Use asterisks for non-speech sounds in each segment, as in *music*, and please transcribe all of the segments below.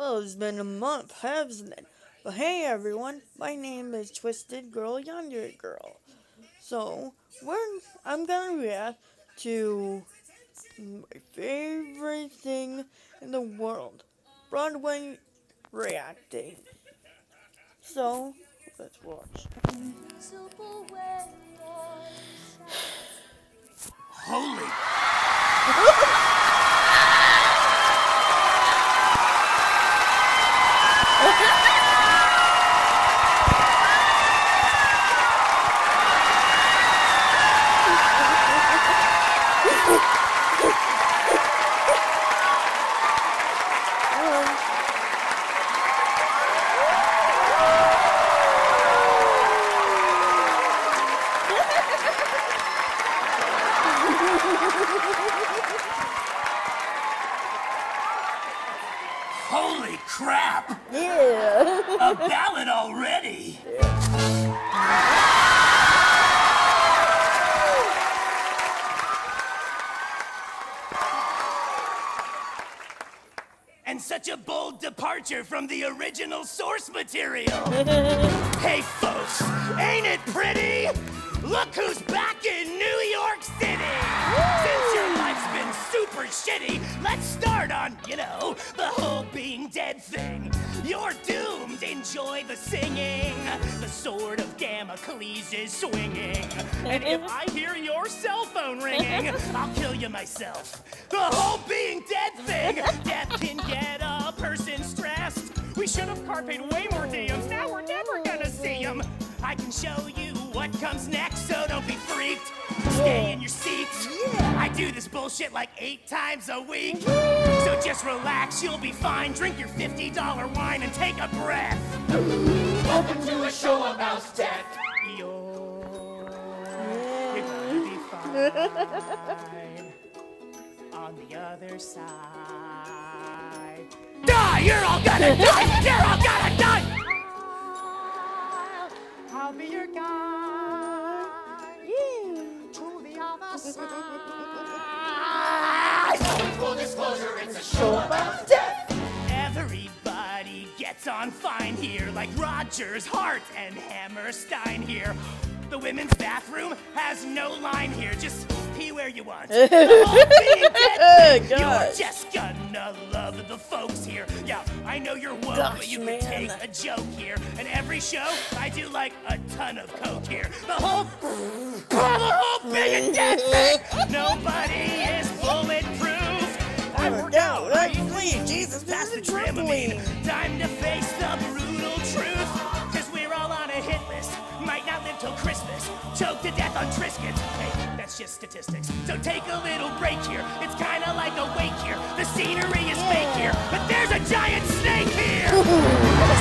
Well, it's been a month, hasn't it? But hey everyone, my name is Twisted Girl Yandere Girl. So, we're, I'm gonna react to my favorite thing in the world Broadway reacting. So, let's watch. *sighs* Holy *laughs* Ha ha ha! Such a bold departure from the original source material! *laughs* hey folks, ain't it pretty? Look who's back in New York City! Since your life's been super shitty, let's start on, you know, the whole being dead thing. You're doomed, enjoy the singing. The sword of Damocles is swinging. And if I hear your cell phone ringing, I'll kill you myself. The whole being dead thing, death can get a person stressed. We should have carped way more diems, now we're never gonna see them. I can show you comes next, so don't be freaked. Stay in your seats. I do this bullshit like eight times a week. So just relax, you'll be fine. Drink your $50 wine and take a breath. Welcome to a show about death. You're, you're gonna be fine. On the other side. Die! You're all gonna die! You're all gonna die! I'll be your guide Full disclosure, it's a show about death. Everybody gets on fine here, like Rodgers, Hart, and Hammerstein here. The women's bathroom has no line here, just pee where you want. The whole being dead thing, You're just gonna love the folks here. Yeah, I know you're woke, Gosh, but you man. can take a joke here. And every show, I do like a ton of coke here. The whole, the whole being dead thing. Nobody is bulletproof. I work out, I clean. Jesus, pass the Dramamine. Time to face the brutal till Christmas. Choke to death on Triscuits. Hey, that's just statistics. So take a little break here. It's kinda like a wake here. The scenery is fake here. But there's a giant snake here.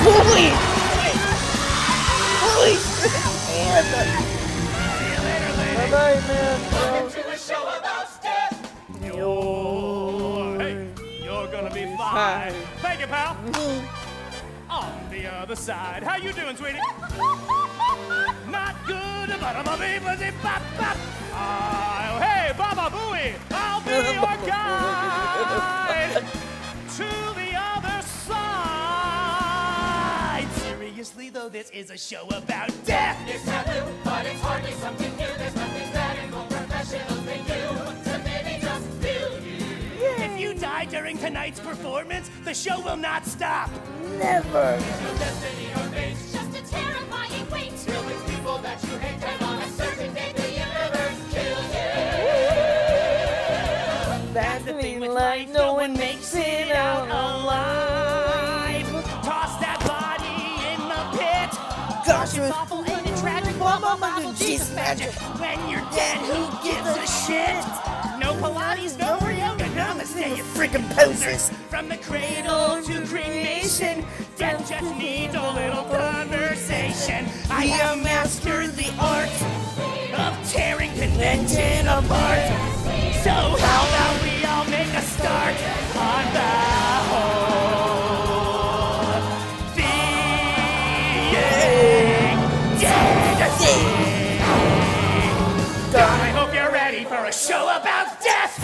Holy! Holy! See you later, lady. Bye, man. Welcome to a show about death. You're, hey, you're gonna be fine. Thank you, pal. Mm-hmm. On the other side. How you doing, sweetie? *laughs* Not good, but I'm a baby, bop, bop. Oh, hey, Baba Booey, I'll be *laughs* your guide to the other side. Seriously, though, this is a show about death. It's taboo, but it's hardly something new. There's nothing that professionals may do to maybe just feel you. If you die during tonight's performance, the show will not stop. Never! Life, life, no one makes it out alive. Toss that body in the pit. Gosh, it was Awful and a tragic, blah, blah, blah, Jesus magic. When you're dead, who gives a shit? No Pilates, no yoga, namaste, you freaking posers. From the cradle to cremation, death just needs a little conversation. I am mastered the art of tearing convention apart. So how about we all make a start on the whole being dead thing? God, I hope you're ready for a show about death.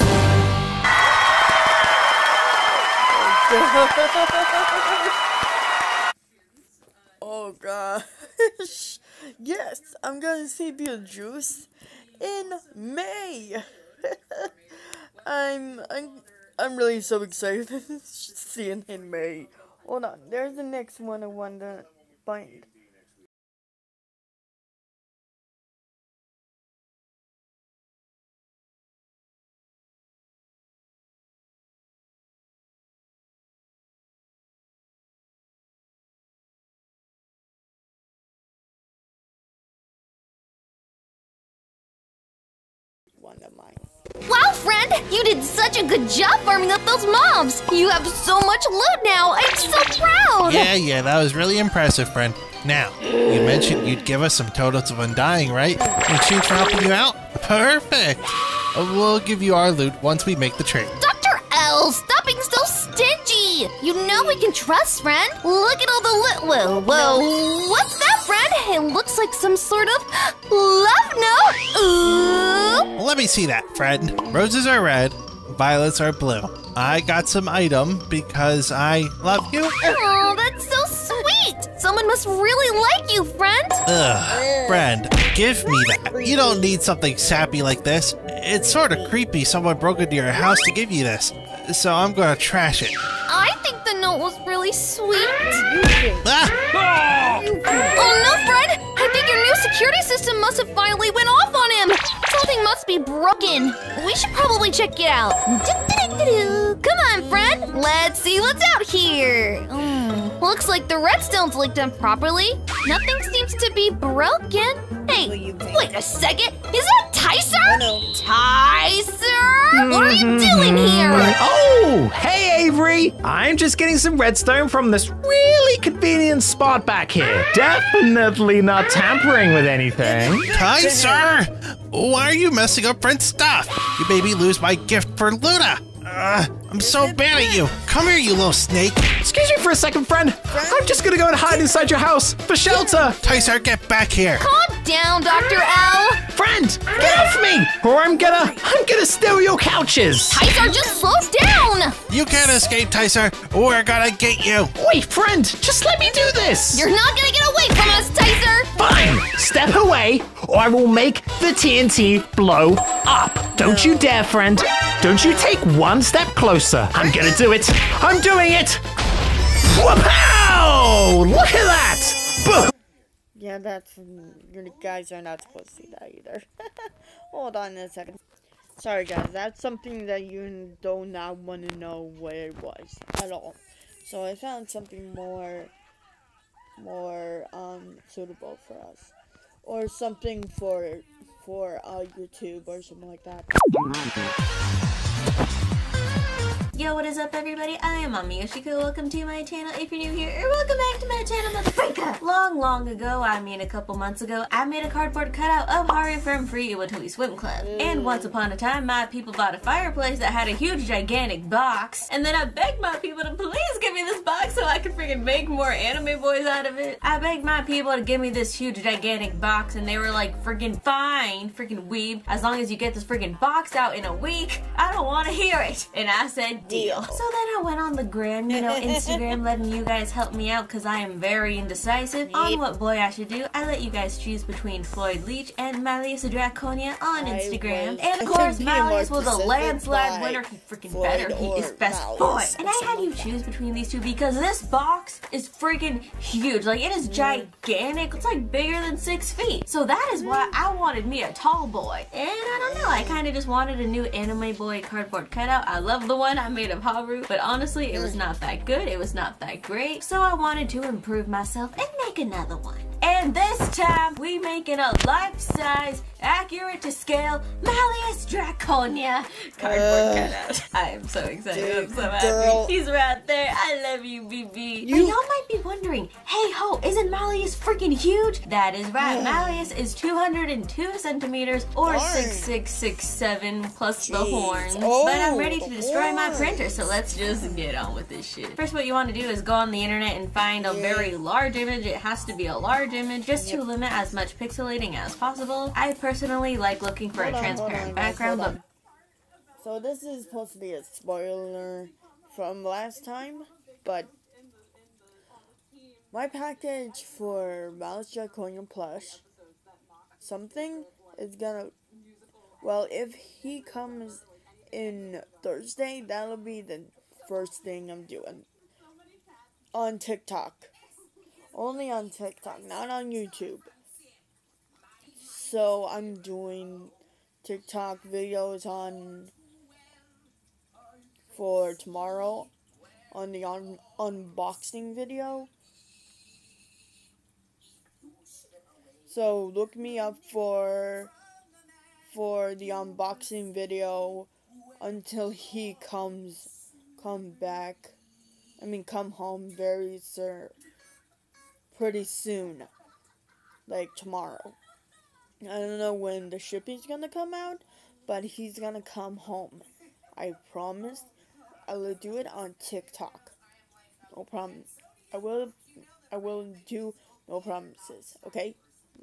*laughs* oh gosh. *laughs* yes, I'm gonna see Beetlejuice in May. *laughs* I'm I'm I'm really so excited to see in May. Hold on, there's the next one I want to find. One of mine. Wow, friend! You did such a good job farming up those mobs! You have so much loot now! I'm so proud! Yeah, yeah, that was really impressive, friend. Now, you mentioned you'd give us some totems of undying, right? Exchange for helping you out? Perfect! Uh, We'll give you our loot once we make the trade. Dr. L, stop being so stingy! You know we can trust, friend! Look at all the loot! Whoa, whoa! What's that, friend? It looks like some sort of love note! Ooh! Let me see that, friend. Roses are red, violets are blue. I got some item because I love you. Oh, that's so sweet! Someone must really like you, friend! Ugh, friend, give me that. You don't need something sappy like this. It's sort of creepy someone broke into your house to give you this. So I'm gonna trash it. Note was really sweet. Ah! Oh no, Fred! I think your new security system must have finally went off on him! Something must be broken. We should probably check it out. Come on, friend. Let's see what's out here. Hmm, looks like the redstone's linked up properly. Nothing seems to be broken. Hey, wait a second. Is that Tyser? No. Tyser? What are you doing here? Oh, hey Avery! I'm just getting some redstone from this really convenient spot back here. Definitely not tampering with anything. Tyser! Why are you messing up friend's stuff? You made me lose my gift for Luna. Uh, I'm so bad at you. Come here, you little snake. Excuse me for a second, friend. I'm just gonna go and hide inside your house for shelter. Tyser, get back here. Calm down, Dr. L. Friend, get off me, or I'm gonna, I'm gonna steal your couches. Tyser, just slow down. You can't escape, Tyser. We're gonna get you. Wait, friend, just let me do this. You're not gonna get away from us, Tyser! Fine, step away, or I will make the TNT blow up. Don't you dare, friend. Don't you take one step closer. I'm gonna do it. I'm doing it. Wow! Look at that. Yeah, that's you guys are not supposed to see that either. *laughs* Hold on a second. Sorry guys, that's something that you do not want to know where it was at all. So I found something more more um suitable for us. Or something for for uh YouTube or something like that. Yo, what is up everybody? I am Mami Yoshiko. Welcome to my channel. If you're new here, or welcome back to my channel, motherfucker! Long, long ago, I mean a couple months ago, I made a cardboard cutout of Haru from Free Iwatobi Swim Club. And mm. once upon a time, my people bought a fireplace that had a huge, gigantic box. And then I begged my people to please give me this box so I could freaking make more anime boys out of it. I begged my people to give me this huge, gigantic box, and they were like, freaking fine, freaking weeb. As long as you get this freaking box out in a week, I don't want to hear it. And I said, deal. So then I went on the gram, you know, Instagram, *laughs* letting you guys help me out because I am very indecisive on what boy I should do. I let you guys choose between Floyd Leech and Malleus Draconia on Instagram. and of *laughs* course, couldn't be more Malleus was a landslide winner. He freaking Floyd better. He is best Malleus boy. And I had you choose between these two because this box is freaking huge. Like, it is gigantic. It's like bigger than six feet. So that is why I wanted me a tall boy. And I don't know, I kind of just wanted a new anime boy cardboard cutout. I love the one I made of Haru, but honestly, it was not that good. It was not that great. So I wanted to improve myself and make another one. And this time, we making a life-size, accurate to scale Malleus Draconia cardboard cutout. I am so excited. I'm so happy. girl. He's right there. I love you, BB. You- And y'all might be wondering, hey ho, isn't Malleus freaking huge? That is right. Malleus is 202 centimeters or Darn. 6667 plus the Jeez. horns. Oh, but I'm ready to destroy my printer, so let's just get on with this shit. First, what you want to do is go on the internet and find a very large image. It has to be a large image just to limit as much pixelating as possible. I personally like looking for Hold a on, transparent on, guys, background, hold but. So this is supposed to be a spoiler from last time, but my package for Malice Draconian Plush, something is gonna. Well, if he comes in Thursday, that'll be the first thing I'm doing on TikTok. Only on TikTok, not on YouTube. So I'm doing TikTok videos on for tomorrow on the un- unboxing video. So look me up for for the unboxing video until he comes come back. I mean come home very soon. Pretty soon. Like tomorrow. I don't know when the shipping's gonna come out, but he's gonna come home. I promise I will do it on TikTok. No promise. I will I will do no promises, okay?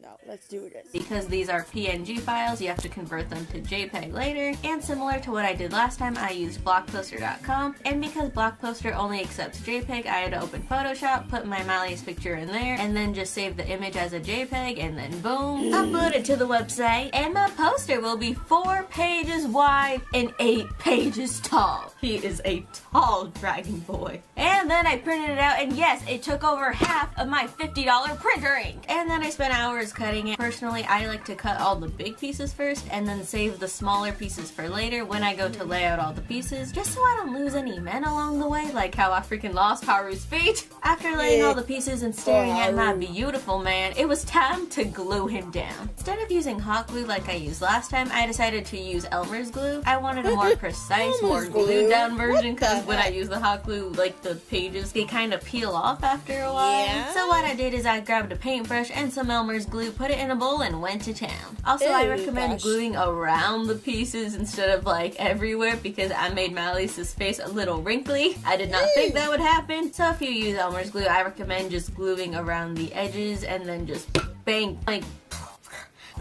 Now let's do this. Because these are PNG files, you have to convert them to JPEG later. And similar to what I did last time, I used Blockposter.com. And because Blockposter only accepts JPEG, I had to open Photoshop, put my Mally's picture in there, and then just save the image as a JPEG, and then boom, upload it to the website. And my poster will be four pages wide and eight pages tall. He is a tall dragon boy. And then I printed it out, and yes, it took over half of my $50 printer ink. And then I spent hours cutting it. Personally, I like to cut all the big pieces first and then save the smaller pieces for later when I go to lay out all the pieces, just so I don't lose any men along the way, like how I freaking lost Haru's feet. After laying all the pieces and staring at my beautiful man, it was time to glue him down. Instead of using hot glue like I used last time, I decided to use Elmer's glue. I wanted a more *laughs* precise, more glue? glued down version because when I use the hot glue, like the pages, they kind of peel off after a while. Yeah? So what I did is I grabbed a paintbrush and some Elmer's glue, put it in a bowl, and went to town. Also, I recommend gosh. gluing around the pieces instead of like everywhere because I made Malleus's face a little wrinkly. I did not think that would happen. So if you use Elmer's glue, I recommend just gluing around the edges and then just bang, like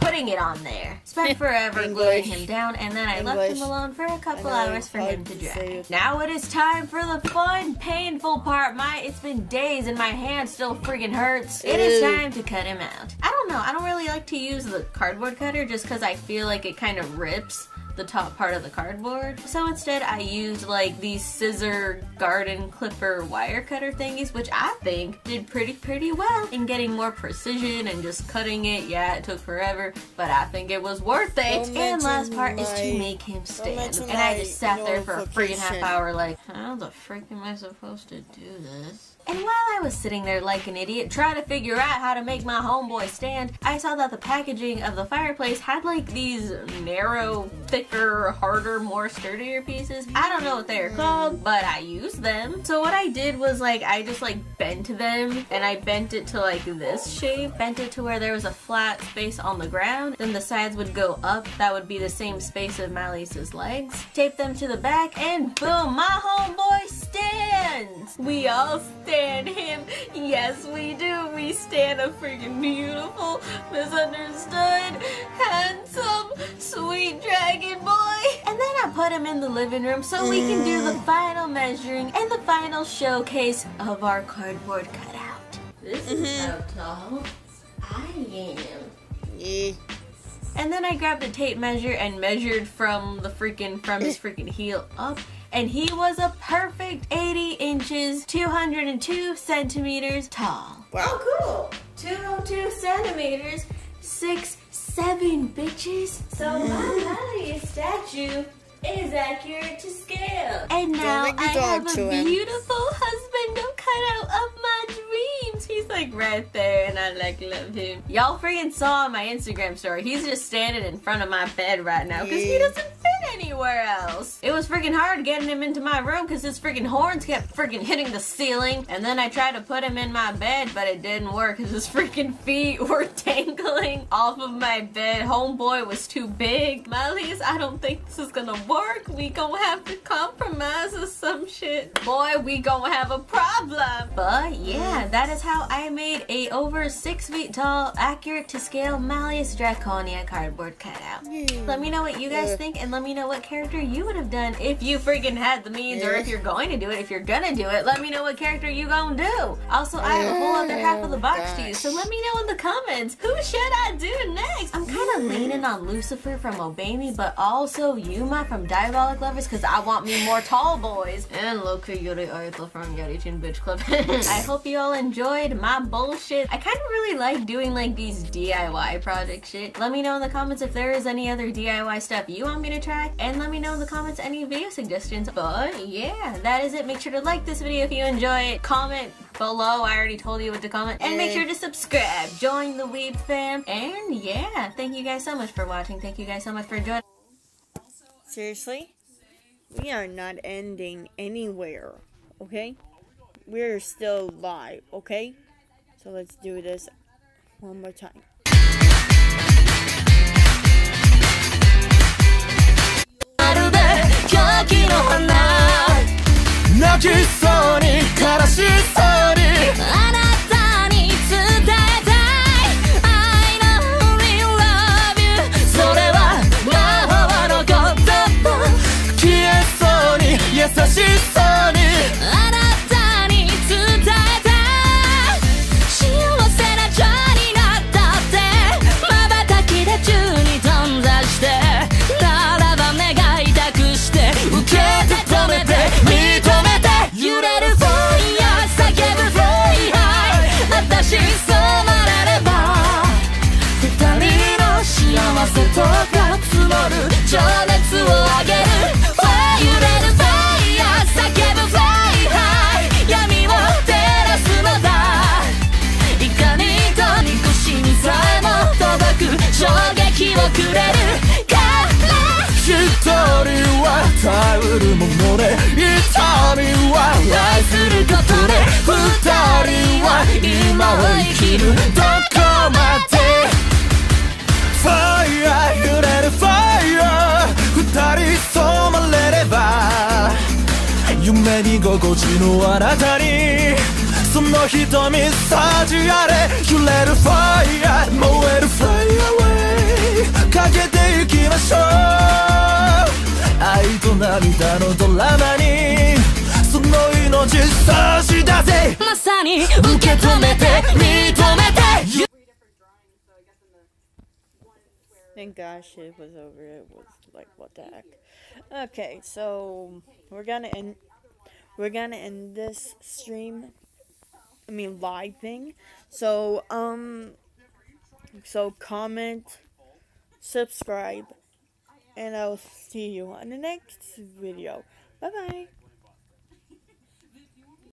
putting it on there. Spent *laughs* forever gluing him down, and then I left him alone for a couple hours for him to to dry. Now it is time for the fun, painful part. My, it's been days and my hand still freaking hurts. It is Ew. time to cut him out. I don't know. I don't really like to use the cardboard cutter just because I feel like it kind of rips the top part of the cardboard. So instead I used like these scissor garden clipper wire cutter thingies, which I think did pretty pretty well in getting more precision and just cutting it. Yeah, it took forever, but I think it was worth it. Don't and last part is to make him stand. And I just sat there for a freaking half hour like, how the frick am I supposed to do this? And while I was sitting there like an idiot trying to figure out how to make my homeboy stand, I saw that the packaging of the fireplace had like these narrow, harder, more sturdier pieces. I don't know what they're called, but I used them. So what I did was like I just like bent them and I bent it to like this shape, bent it to where there was a flat space on the ground. Then the sides would go up. That would be the same space of Malleus's legs. Tape them to the back and boom, my homeboy stands. We all stand him. Yes, we do. We stand a freaking beautiful, misunderstood, handsome, sweet dragon boy. And then I put him in the living room so we can do the final measuring and the final showcase of our cardboard cutout. This is mm-hmm. how tall I am. Yeah. And then I grabbed a tape measure and measured from the freaking from his freaking heel up. And he was a perfect 80 inches, 202 centimeters tall. Wow. Oh, cool. 202 centimeters, six, seven bitches. So my Maddie statue is accurate to scale. And now I have to a him. beautiful husband cut out of my dreams. He's like right there, and I like love him. Y'all freaking saw on my Instagram story. He's just standing in front of my bed right now because he doesn't fit anywhere else. It was freaking hard getting him into my room because his freaking horns kept freaking hitting the ceiling. And then I tried to put him in my bed, but it didn't work because his *laughs* freaking feet were dangling off of my bed. Homeboy was too big. Miley's, I don't think this is gonna work. We gonna have to compromise or some shit. Boy, we gonna have a problem. But yeah, that is how I made a over six feet tall, accurate to scale Malleus Draconia cardboard cutout. Let me know what you guys think and let me know what character you would have done if you freaking had the means, or if you're going to do it. If you're gonna do it, let me know what character you gonna do. Also, I have a whole other half of the box to you, so let me know in the comments who should I do next. I'm kind of leaning on Lucifer from Obey Me, but also Yuma from Diabolik Lovers, because I want me more tall boys, and Loki Yuri Ayato from Yarichin Bitch Club. *laughs* I hope you all enjoyed my bullshit. I kind of really like doing like these DIY project shit. Let me know in the comments if there is any other DIY stuff you want me to try, and let me know in the comments any video suggestions. But yeah, that is it. Make sure to like this video if you enjoy it. Comment below. I already told you what to comment. And make sure to subscribe. Join the Weeb fam. And yeah, thank you guys so much for watching. Thank you guys so much for joining. Seriously? We are not ending anywhere, okay? We're still live, okay? So let's do this one more time. 狂気の花。泣きそうに悲しそうに。あなたに伝えたい。I only love you それは魔法の言葉。消えそうに優しそうにから一人は頼るもので痛みは愛することで二人は今を生きるどこまで？Fire 揺れる Fire 二人染まれれば夢見心地のあなたにその瞳幸あれ揺れる Fire 燃える Fly away かけていきましょう愛と涙のドラマにその命差し出せまさに受け止めて認めて Thank gosh it was over. It was like what the heck. Okay, so we're gonna end. We're gonna end this stream. I mean live thing. So um. So comment, subscribe, and I'll see you on the next video. Bye bye.